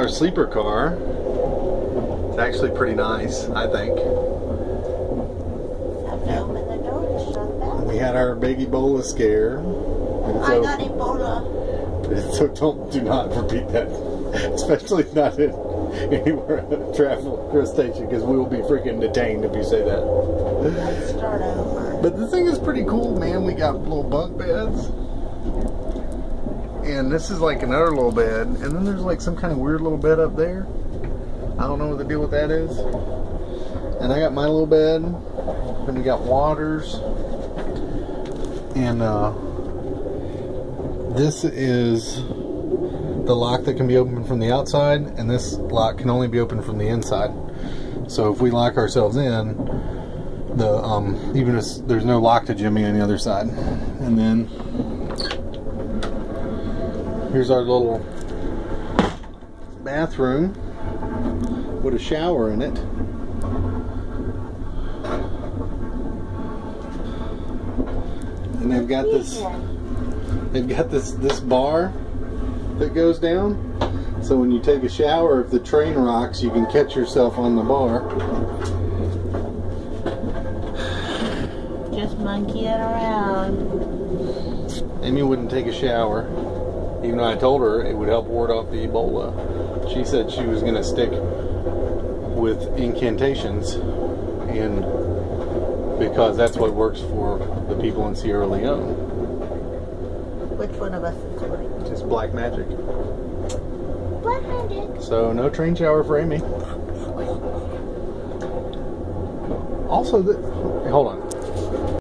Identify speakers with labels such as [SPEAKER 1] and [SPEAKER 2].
[SPEAKER 1] Our sleeper car. It's actually pretty nice, I think.
[SPEAKER 2] Have to open the door to shut that.
[SPEAKER 1] We had our big Ebola scare. And
[SPEAKER 2] I got Ebola.
[SPEAKER 1] so don't do not repeat that, especially not in anywhere travel Chris station because we will be freaking detained if you say that.
[SPEAKER 2] Let's start over.
[SPEAKER 1] But the thing is pretty cool, man. We got little bunk beds. And this is like another little bed. And then there's like some kind of weird little bed up there. I don't know what the deal with that is. And I got my little bed. and we got waters. And uh, this is the lock that can be opened from the outside. And this lock can only be opened from the inside. So if we lock ourselves in, the um, even if there's no lock to Jimmy on the other side. And then here's our little bathroom with a shower in it. And they've got this they've got this this bar that goes down. So when you take a shower, if the train rocks, you can catch yourself on the bar.
[SPEAKER 2] Just monkeying around.
[SPEAKER 1] Amy wouldn't take a shower, even though I told her it would help ward off the Ebola. She said she was going to stick with incantations, and because that's what works for the people in Sierra Leone.
[SPEAKER 2] Which one of us is doing?
[SPEAKER 1] Just black magic.
[SPEAKER 2] Black magic.
[SPEAKER 1] So no train shower for Amy. Also, the, hold on.